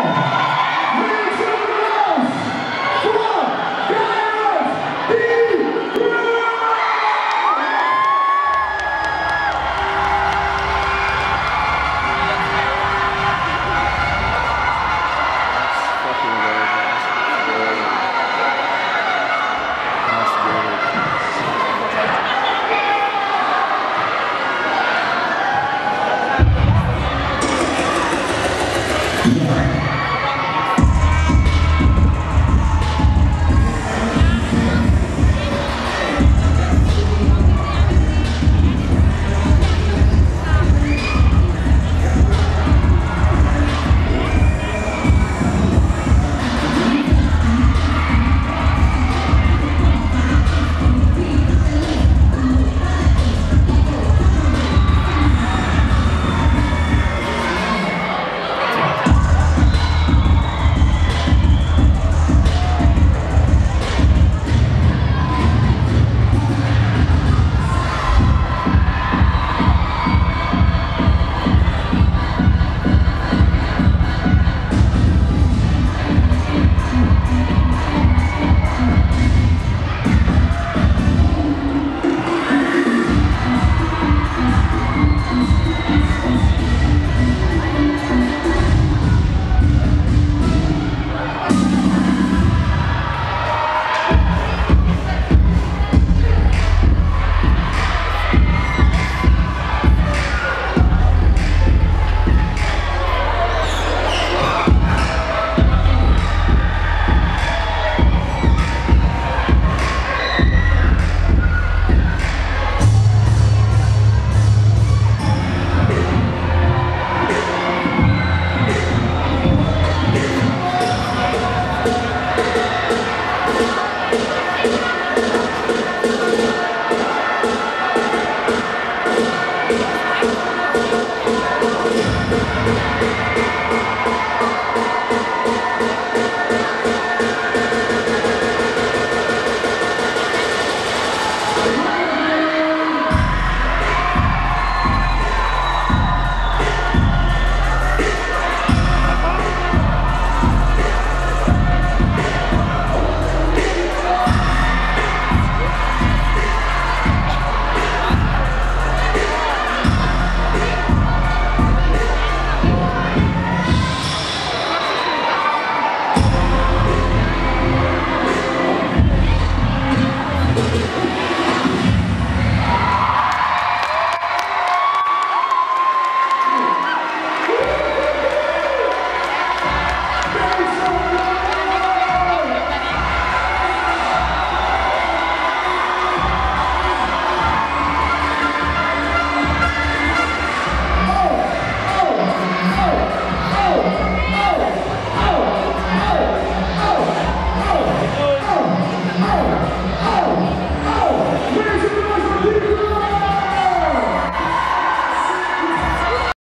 Thank